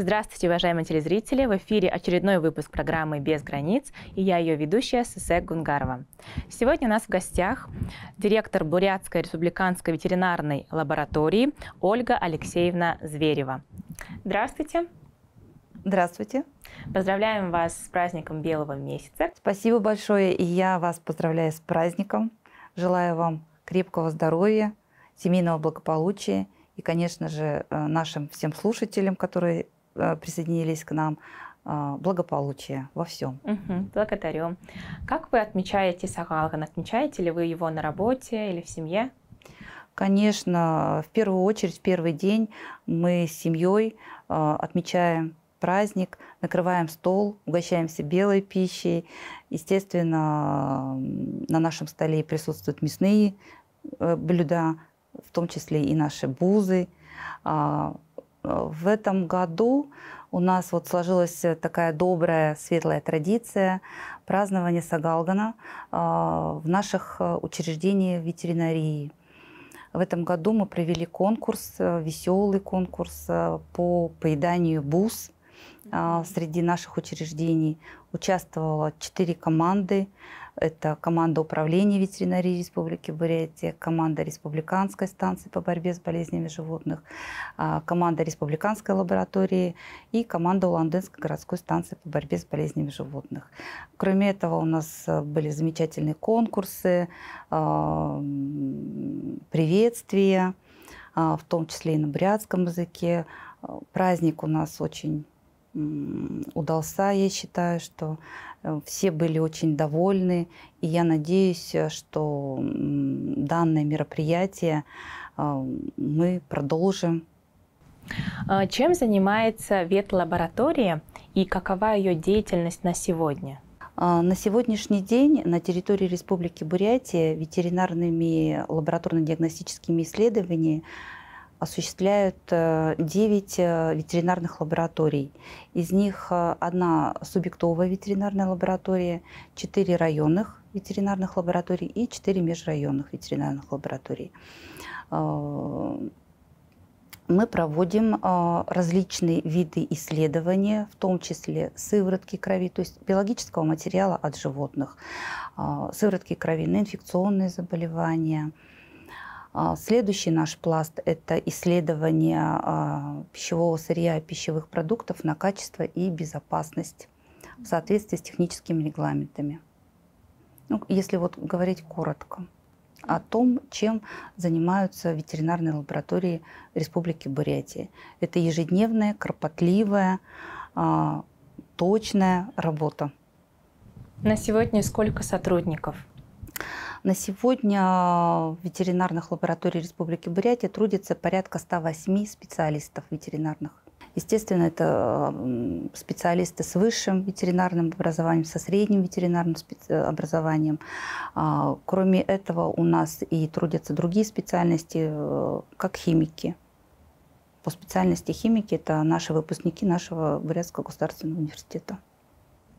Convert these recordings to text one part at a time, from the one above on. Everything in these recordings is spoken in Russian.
Здравствуйте, уважаемые телезрители! В эфире очередной выпуск программы «Без границ» и я ее ведущая Сесек Гунгарова. Сегодня у нас в гостях директор Бурятской республиканской ветеринарной лаборатории Ольга Алексеевна Зверева. Здравствуйте! Здравствуйте! Поздравляем вас с праздником Белого месяца. Спасибо большое, и я вас поздравляю с праздником. Желаю вам крепкого здоровья, семейного благополучия и, конечно же, э, нашим всем слушателям, которые присоединились к нам, э, благополучия во всем. Угу, благодарю. Как вы отмечаете Сагалган? Отмечаете ли вы его на работе или в семье? Конечно, в первую очередь, в первый день мы с семьей отмечаем праздник, накрываем стол, угощаемся белой пищей. Естественно, на нашем столе присутствуют мясные блюда, в том числе и наши бузы. А, в этом году у нас вот сложилась такая добрая, светлая традиция празднования Сагалгана а, в наших э, учреждениях ветеринарии. В этом году мы провели конкурс, э, веселый конкурс э, по поеданию буз среди наших учреждений. Участвовало четыре команды. Это команда управления ветеринарии Республики Бурятия, команда Республиканской станции по борьбе с болезнями животных, а, команда Республиканской лаборатории и команда Уландынской городской станции по борьбе с болезнями животных. Кроме этого, у нас э, были замечательные конкурсы, а, приветствия, а, в том числе и на бурятском языке. Праздник у нас очень удался. Я считаю, что э, все были очень довольны. И я надеюсь, э, что данное мероприятие э, мы продолжим. А чем занимается ветлаборатория и какова ее деятельность на сегодня? А, на сегодняшний день на территории Республики Бурятия ветеринарными лабораторно-диагностическими исследованиями осуществляют 9 э, э, ветеринарных лабораторий. Из них э, одна субъектовая ветеринарная лаборатория, 4 районных ветеринарных лабораторий и 4 межрайонных ветеринарных лабораторий. Мы проводим различные виды исследования, в том числе сыворотки крови, то есть биологического материала от животных, сыворотки крови на инфекционные заболевания – следующий наш пласт – это исследование а, пищевого сырья и пищевых продуктов на качество и безопасность в соответствии с техническими регламентами. Ну, если вот говорить коротко о том, чем занимаются ветеринарные лаборатории Республики Бурятия. Это ежедневная, кропотливая, а, точная работа. На сегодня сколько сотрудников? На сегодня в ветеринарных лабораториях Республики Бурятия трудится порядка 108 специалистов ветеринарных. Естественно, это специалисты с высшим ветеринарным образованием, со средним ветеринарным образованием. А, кроме этого, у нас и трудятся другие специальности, э, как химики. По специальности химики это наши выпускники нашего Бурятского государственного университета.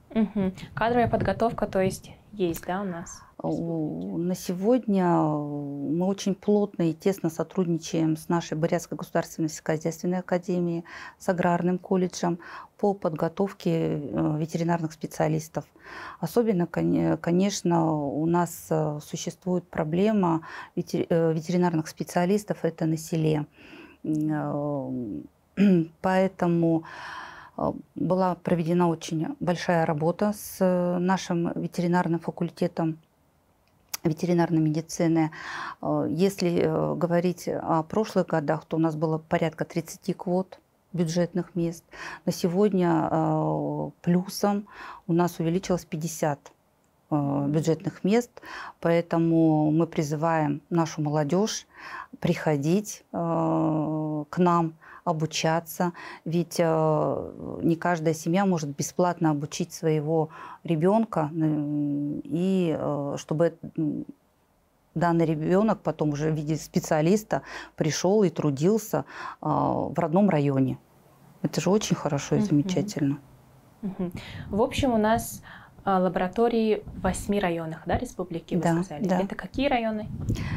Угу. Кадровая подготовка, то есть, есть, да, у нас? На сегодня мы очень плотно и тесно сотрудничаем с нашей Бурятской государственной сельскохозяйственной академией, с аграрным колледжем по подготовке э, ветеринарных специалистов. Особенно, конечно, у нас э, существует проблема э, ветеринарных специалистов, это на селе. Поэтому была проведена очень большая работа с нашим ветеринарным факультетом ветеринарной медицины. Э, если э, говорить о прошлых годах, то у нас было порядка 30 квот бюджетных мест. На сегодня э, плюсом у нас увеличилось 50 бюджетных мест, поэтому мы призываем нашу молодежь приходить к нам, обучаться, ведь э, не каждая семья может бесплатно обучить своего ребенка, и э, чтобы данный ребенок потом уже в виде специалиста пришел и трудился э, в родном районе. Это же очень хорошо и замечательно. В общем, у нас лаборатории в восьми районах да, республики, вы да, сказали. Да. Это какие районы?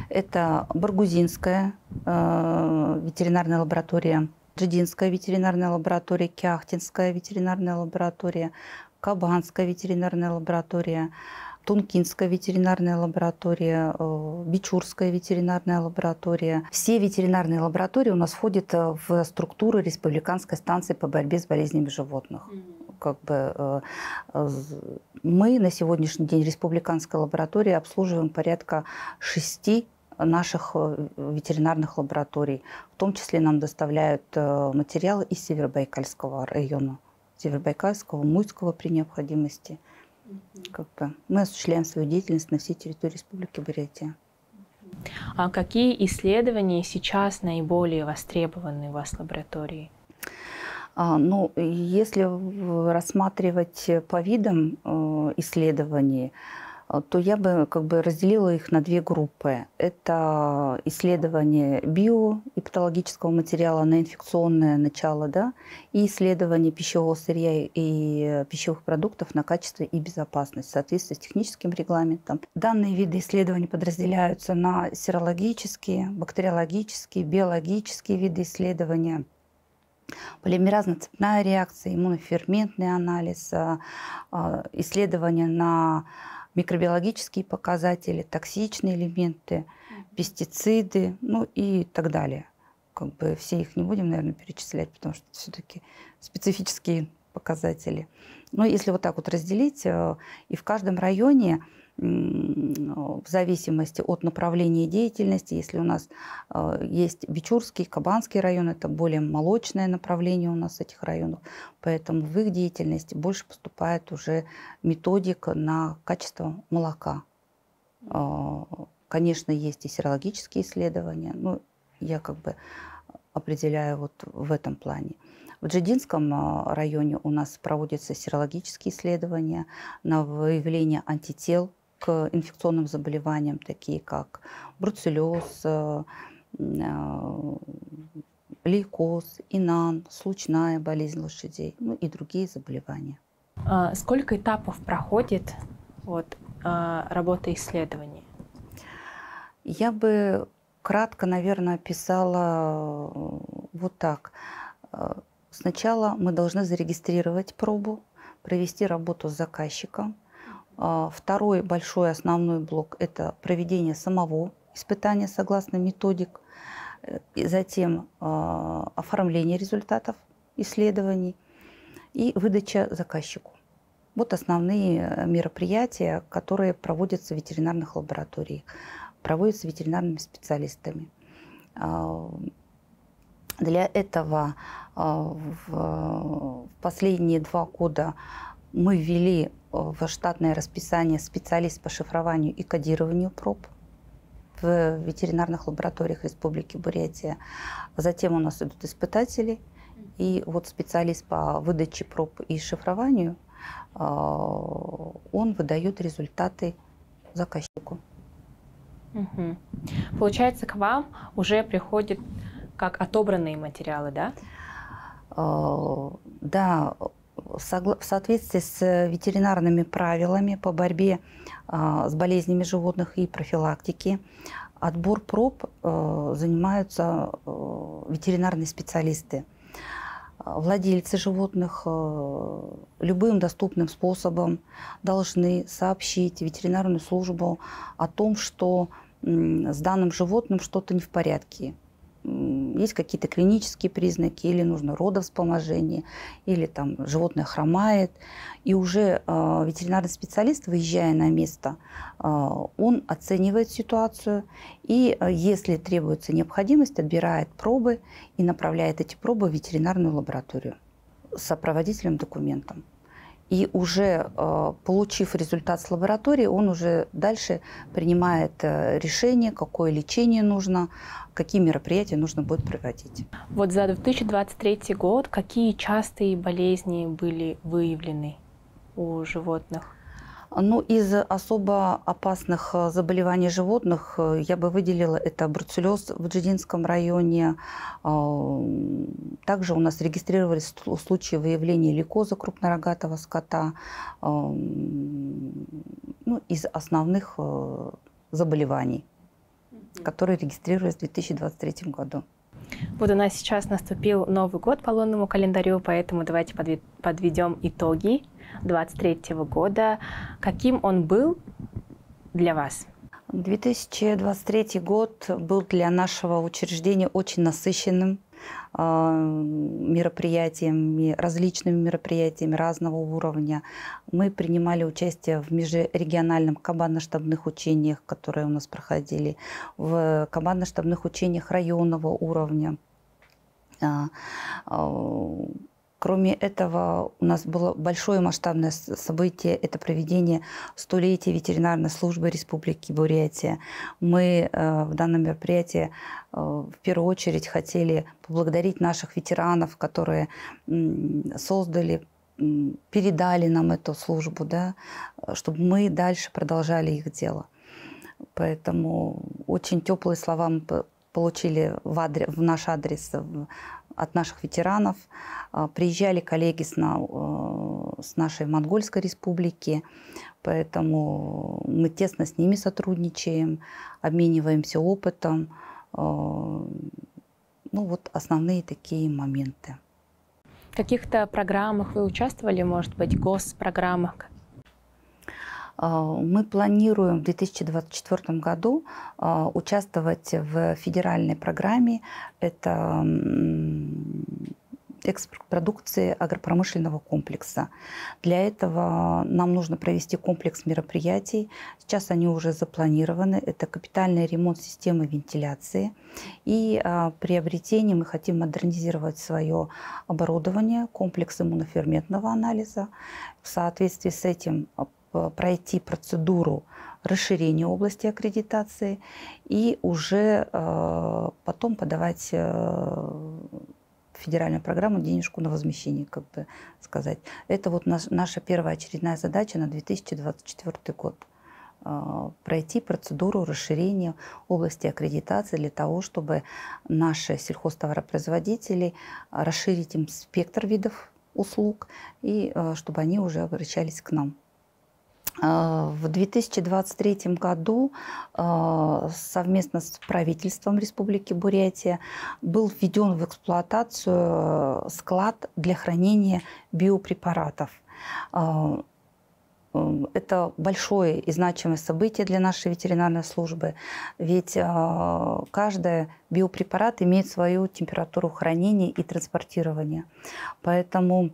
Это Баргузинская э, ветеринарная лаборатория Джидинская ветеринарная лаборатория, Кяхтинская ветеринарная лаборатория, Кабанская ветеринарная лаборатория, Тункинская ветеринарная лаборатория, э, Бичурская ветеринарная лаборатория. Все ветеринарные лаборатории у нас входят э, в структуру Республиканской станции по борьбе с болезнями животных. Как бы, э, мы на сегодняшний день Республиканской лаборатории обслуживаем порядка шести наших ветеринарных лабораторий. В том числе нам доставляют материалы из Северобайкальского района, Северобайкальского, Муйского при необходимости – как бы мы осуществляем свою деятельность на всей территории Республики Бурятия. А какие исследования сейчас наиболее востребованы у вас в лаборатории? А, ну, если рассматривать по видам э, исследований, то я бы как бы разделила их на две группы. Это исследование био и патологического материала на инфекционное начало, да, и исследование пищевого сырья и пищевых продуктов на качество и безопасность в соответствии с техническим регламентом. Данные виды исследований подразделяются на серологические, бактериологические, биологические виды исследования полимеразно-цепная реакция, иммуноферментный анализ, а, исследования на микробиологические показатели, токсичные элементы, пестициды, ну и так далее. Как бы все их не будем, наверное, перечислять, потому что все-таки специфические показатели. Но если вот так вот разделить, э, и в каждом районе в зависимости от направления деятельности. Если у нас э, есть Бичурский, Кабанский район, это более молочное направление у нас этих районов, поэтому в их деятельности больше поступает уже методика на качество молока. Э, конечно, есть и серологические исследования, но я как бы определяю вот в этом плане. В Джидинском э, районе у нас проводятся серологические исследования на выявление антител к инфекционным заболеваниям, такие как бруцеллез, э, э, лейкоз, инан, случная болезнь лошадей, ну и другие заболевания. А сколько этапов проходит вот, а, работа исследований? Я бы кратко, наверное, описала э, вот так. Сначала мы должны зарегистрировать пробу, провести работу с заказчиком, второй большой основной блок – это проведение самого испытания согласно методик, э, и затем а, оформление результатов исследований и выдача заказчику. Вот основные э, мероприятия, которые проводятся в ветеринарных лабораториях, проводятся ветеринарными специалистами. А, для этого в последние два года мы ввели в штатное расписание специалист по шифрованию и кодированию проб в ветеринарных лабораториях Республики Бурятия. Затем у нас идут испытатели, и вот специалист по выдаче проб и шифрованию, а, он выдает результаты заказчику. Угу. Получается, к вам уже приходят как отобранные материалы, да? А, да, в соответствии с ветеринарными правилами по борьбе а, с болезнями животных и профилактики, отбор проб э, занимаются э, ветеринарные специалисты. Владельцы животных э, любым доступным способом должны сообщить ветеринарную службу о том, что с данным животным что-то не в порядке есть какие-то клинические признаки, или нужно родовспоможение, или там животное хромает. И уже э, ветеринарный специалист, выезжая на место, э, он оценивает ситуацию и, э, если требуется необходимость, отбирает пробы и направляет эти пробы в ветеринарную лабораторию с сопроводительным документом. И уже э, получив результат с лаборатории, он уже дальше принимает э, решение, какое лечение нужно, какие мероприятия нужно будет проводить. Вот за 2023 год какие частые болезни были выявлены у животных? Ну, из особо опасных э, заболеваний животных э, я бы выделила это бруцеллез в Джидинском районе. А, также у нас регистрировались случаи выявления лейкоза крупнорогатого скота. Ну, из основных э, заболеваний, которые регистрировались в 2023 году. Вот у нас сейчас наступил Новый год по лунному календарю, поэтому давайте подведем итоги 23 года. Каким он был для вас? 2023 год был для нашего учреждения очень насыщенным а, мероприятиями, различными мероприятиями разного уровня. Мы принимали участие в межрегиональных командно-штабных учениях, которые у нас проходили, в командно-штабных учениях районного уровня. Кроме этого, у нас было большое масштабное событие – это проведение столетия ветеринарной службы Республики Бурятия. Мы э, в данном мероприятии э, в первую очередь хотели поблагодарить наших ветеранов, которые создали передали нам эту службу, да, чтобы мы дальше продолжали их дело. Поэтому очень теплые слова мы получили в, адрес, в наш адрес от наших ветеранов. А, приезжали коллеги с, на, э, с нашей Монгольской республики, поэтому мы тесно с ними сотрудничаем, обмениваемся опытом. А, ну вот основные такие моменты. В каких-то программах вы участвовали, может быть, госпрограммах? А, мы планируем в 2024 году а, участвовать в федеральной программе. Это экспорт продукции агропромышленного комплекса. Для этого нам нужно провести комплекс мероприятий. Сейчас они уже запланированы. Это капитальный ремонт системы вентиляции. И а, приобретение мы хотим модернизировать свое оборудование, комплекс иммуноферментного анализа. В соответствии с этим пройти процедуру расширения области аккредитации и уже э, потом подавать э, федеральную программу денежку на возмещение, как бы сказать. Это вот наш, наша первая очередная задача на 2024 год пройти процедуру расширения области аккредитации для того, чтобы наши сельхозтоваропроизводители расширить им спектр видов услуг и чтобы они уже обращались к нам. А, в 2023 году а, совместно с правительством Республики Бурятия был введен в эксплуатацию склад для хранения биопрепаратов. Это большое и значимое событие для нашей ветеринарной службы, ведь каждый биопрепарат имеет свою температуру хранения и транспортирования. Поэтому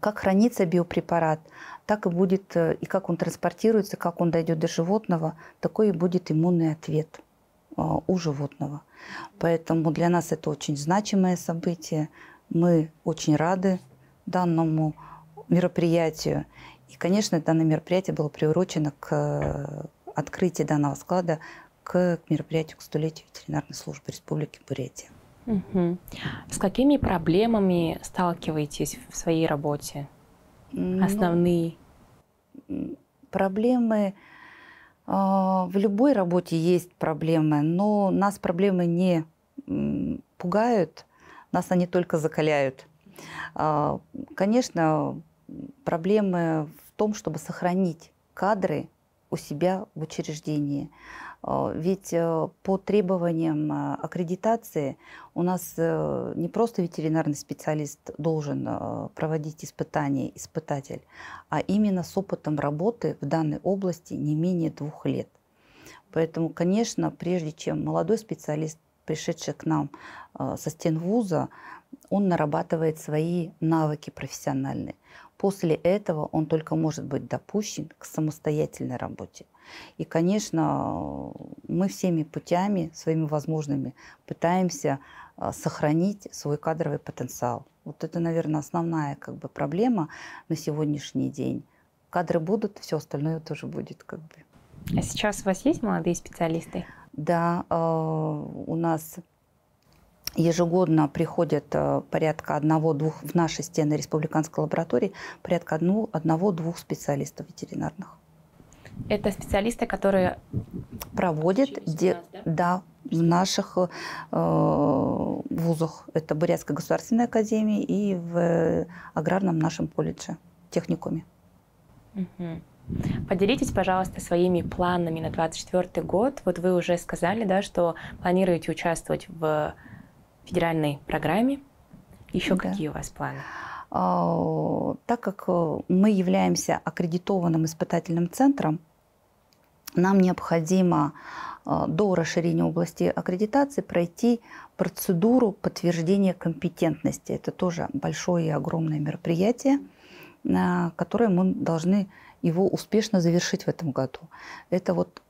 как хранится биопрепарат – так и будет, э, и как он транспортируется, как он дойдет до животного, такой и будет иммунный ответ а, у животного. Поэтому для нас это очень значимое событие. Мы очень рады данному мероприятию. И, конечно, данное мероприятие было приурочено к э, открытию данного склада к мероприятию к столетию ветеринарной службы Республики Бурятия. Угу. С какими проблемами сталкиваетесь в своей работе? основные? Ну, проблемы а, в любой работе есть проблемы, но нас проблемы не пугают, нас они только закаляют. А, конечно, проблемы в том, чтобы сохранить кадры у себя в учреждении. А, ведь э, по требованиям э, аккредитации у нас э, не просто ветеринарный специалист должен проводить испытания, испытатель, а именно с опытом работы в данной области не менее двух лет. Поэтому, конечно, прежде чем молодой специалист, пришедший к нам со стен вуза, он нарабатывает свои навыки профессиональные. После этого он только может быть допущен к самостоятельной работе. И, конечно, мы всеми путями, своими возможными, пытаемся а, сохранить свой кадровый потенциал. Вот это, наверное, основная как бы, проблема на сегодняшний день. Кадры будут, все остальное тоже будет. Как бы. А сейчас у вас есть молодые специалисты? Да, а, у нас ежегодно приходят а, порядка одного-двух в наши стены республиканской лаборатории порядка одного-двух специалистов ветеринарных. Это специалисты, которые проводят, де, нас, да? да, в наших э, вузах. Это Бурятская государственная академия и в аграрном нашем колледже, техникуме. Угу. Поделитесь, пожалуйста, своими планами на 2024 год. Вот вы уже сказали, да, что планируете участвовать в федеральной программе. Еще да. какие у вас планы? А, так как э, мы являемся аккредитованным испытательным центром, нам необходимо э, до расширения области аккредитации пройти процедуру подтверждения компетентности. Это тоже большое и огромное мероприятие, которое мы должны его успешно завершить в этом году. Это вот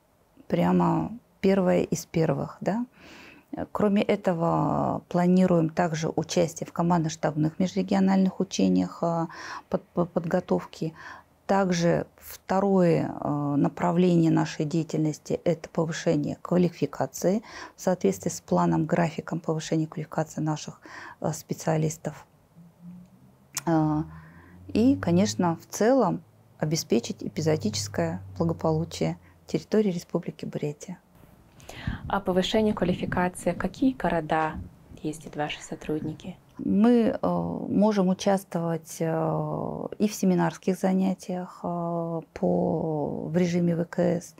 прямо первое из первых. Да? Кроме этого, планируем также участие в командно-штабных межрегиональных учениях под, подготовки. Также второе а, направление нашей деятельности – это повышение квалификации в соответствии с планом, графиком повышения квалификации наших а, специалистов. И, конечно, в целом обеспечить эпизодическое благополучие территории Республики Бурятия. А повышение квалификации, какие города ездят ваши сотрудники? Мы э, можем участвовать э, и в семинарских занятиях э, по, в режиме ВКС,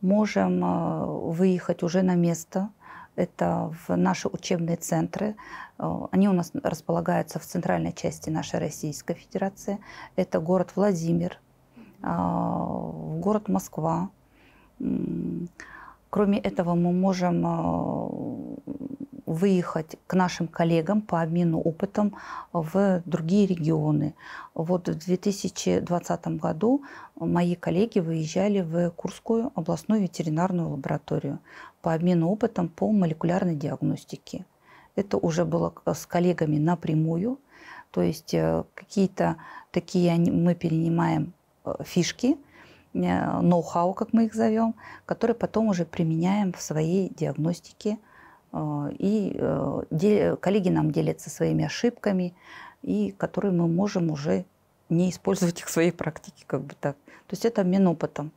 можем выехать уже на место, это в наши учебные центры. Они у нас располагаются в центральной части нашей Российской Федерации. Это город Владимир, город Москва. Кроме этого, мы можем а, выехать к нашим коллегам по обмену опытом в другие регионы. Вот в 2020 году мои коллеги выезжали в Курскую областную ветеринарную лабораторию по обмену опытом по молекулярной диагностике. Это уже было с коллегами напрямую, то есть э, какие-то такие мы перенимаем Э, фишки, э, ноу-хау, как мы их зовем, которые потом уже применяем в своей диагностике. Э, и коллеги нам делятся своими ошибками, и которые мы можем уже не использовать их в своей практике, как бы так. То есть это обмен опытом.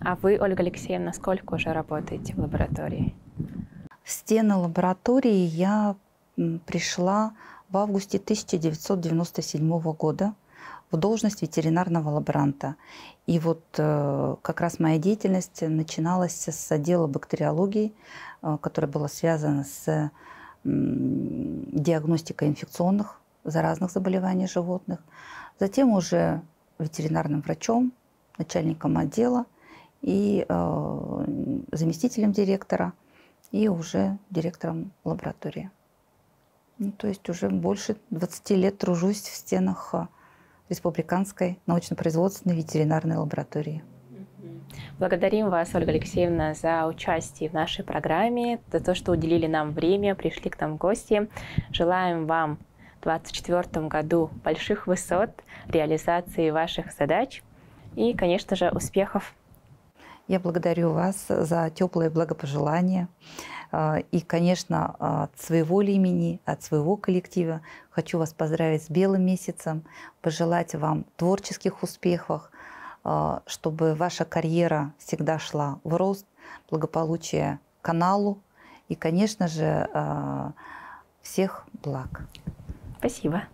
А вы, Ольга Алексеевна, сколько уже работаете в лаборатории? В стены лаборатории я пришла в августе 1997 года в должность ветеринарного лаборанта. И вот э, как раз моя деятельность начиналась с отдела бактериологии, э, которая была связана с диагностикой инфекционных заразных заболеваний животных. Затем уже ветеринарным врачом, начальником отдела и э, заместителем директора и уже директором лаборатории. Ну, то есть уже больше 20 лет тружусь в стенах Республиканской научно-производственной ветеринарной лаборатории. Благодарим вас, Ольга Алексеевна, за участие в нашей программе, за то, что уделили нам время, пришли к нам в гости. Желаем вам в 2024 году больших высот, реализации ваших задач и, конечно же, успехов. Я благодарю вас за теплые благопожелания. А, и, конечно, от своего имени, от своего коллектива хочу вас поздравить с белым месяцем, пожелать вам творческих успехов, а, чтобы ваша карьера всегда шла в рост, благополучие каналу и, конечно же, а, всех благ. Спасибо.